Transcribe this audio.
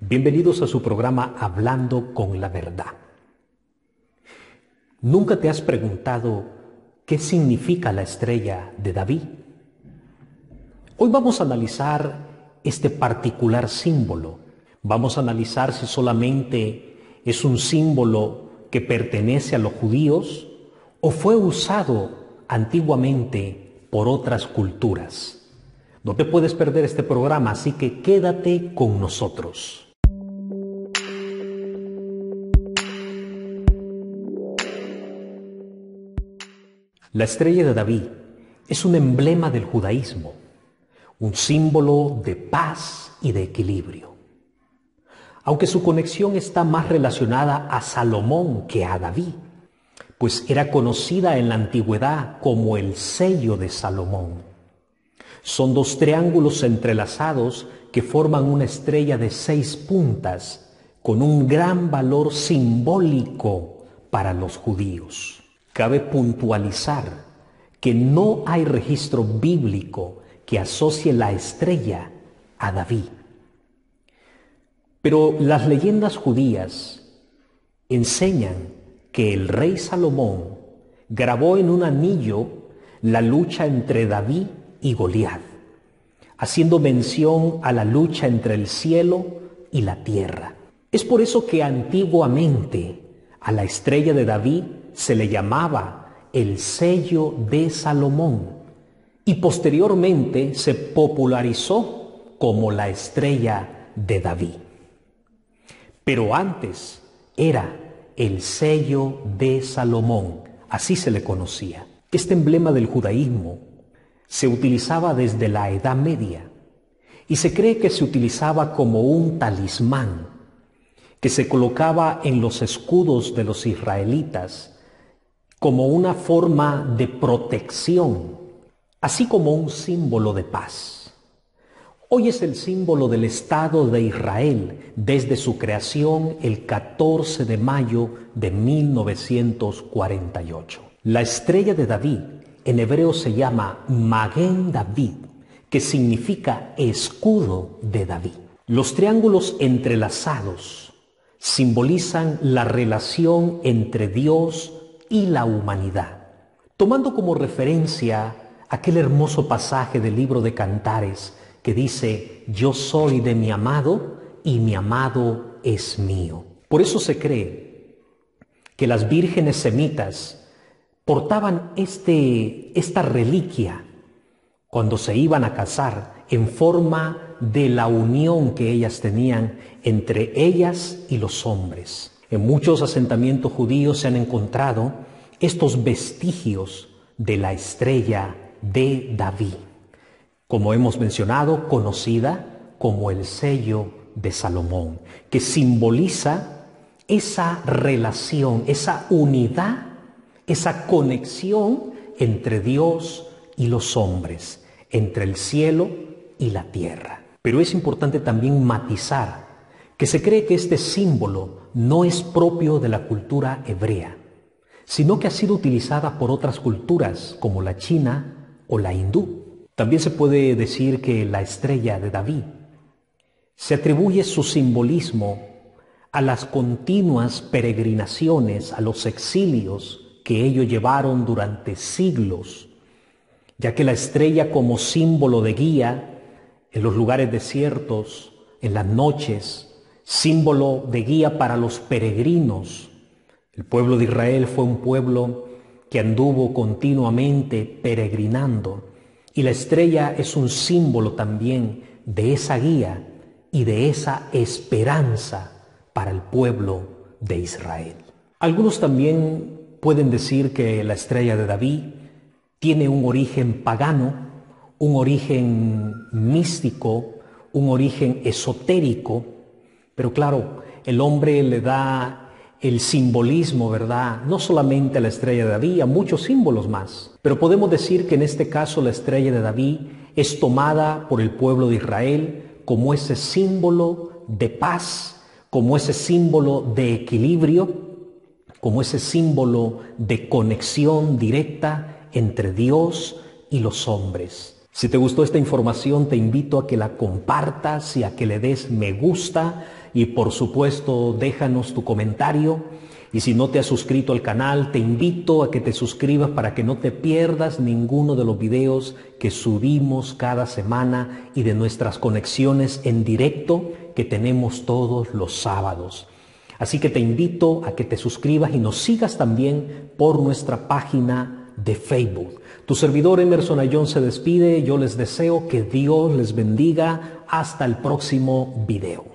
Bienvenidos a su programa Hablando con la Verdad. ¿Nunca te has preguntado qué significa la estrella de David? Hoy vamos a analizar este particular símbolo. Vamos a analizar si solamente es un símbolo que pertenece a los judíos o fue usado antiguamente por otras culturas. No te puedes perder este programa, así que quédate con nosotros. La estrella de David es un emblema del judaísmo, un símbolo de paz y de equilibrio. Aunque su conexión está más relacionada a Salomón que a David, pues era conocida en la antigüedad como el sello de Salomón. Son dos triángulos entrelazados que forman una estrella de seis puntas con un gran valor simbólico para los judíos. Cabe puntualizar que no hay registro bíblico que asocie la estrella a David. Pero las leyendas judías enseñan que el rey Salomón grabó en un anillo la lucha entre David y Goliat, haciendo mención a la lucha entre el cielo y la tierra. Es por eso que antiguamente a la estrella de David se le llamaba el sello de Salomón y posteriormente se popularizó como la estrella de David. Pero antes era el sello de Salomón, así se le conocía. Este emblema del judaísmo se utilizaba desde la Edad Media y se cree que se utilizaba como un talismán que se colocaba en los escudos de los israelitas como una forma de protección, así como un símbolo de paz. Hoy es el símbolo del Estado de Israel desde su creación el 14 de mayo de 1948. La estrella de David en hebreo se llama Maguen David, que significa escudo de David. Los triángulos entrelazados simbolizan la relación entre Dios y la humanidad. Tomando como referencia aquel hermoso pasaje del libro de Cantares que dice, yo soy de mi amado y mi amado es mío. Por eso se cree que las vírgenes semitas portaban este, esta reliquia cuando se iban a casar en forma de la unión que ellas tenían entre ellas y los hombres. En muchos asentamientos judíos se han encontrado estos vestigios de la estrella de David, como hemos mencionado, conocida como el sello de Salomón, que simboliza esa relación, esa unidad esa conexión entre Dios y los hombres, entre el cielo y la tierra. Pero es importante también matizar que se cree que este símbolo no es propio de la cultura hebrea, sino que ha sido utilizada por otras culturas como la china o la hindú. También se puede decir que la estrella de David se atribuye su simbolismo a las continuas peregrinaciones, a los exilios que ellos llevaron durante siglos, ya que la estrella como símbolo de guía en los lugares desiertos, en las noches, símbolo de guía para los peregrinos. El pueblo de Israel fue un pueblo que anduvo continuamente peregrinando y la estrella es un símbolo también de esa guía y de esa esperanza para el pueblo de Israel. Algunos también pueden decir que la estrella de David tiene un origen pagano, un origen místico, un origen esotérico, pero claro, el hombre le da el simbolismo, ¿verdad? No solamente a la estrella de David, a muchos símbolos más. Pero podemos decir que en este caso la estrella de David es tomada por el pueblo de Israel como ese símbolo de paz, como ese símbolo de equilibrio, como ese símbolo de conexión directa entre Dios y los hombres. Si te gustó esta información, te invito a que la compartas y a que le des me gusta y por supuesto déjanos tu comentario. Y si no te has suscrito al canal, te invito a que te suscribas para que no te pierdas ninguno de los videos que subimos cada semana y de nuestras conexiones en directo que tenemos todos los sábados. Así que te invito a que te suscribas y nos sigas también por nuestra página de Facebook. Tu servidor Emerson Ayón se despide. Yo les deseo que Dios les bendiga. Hasta el próximo video.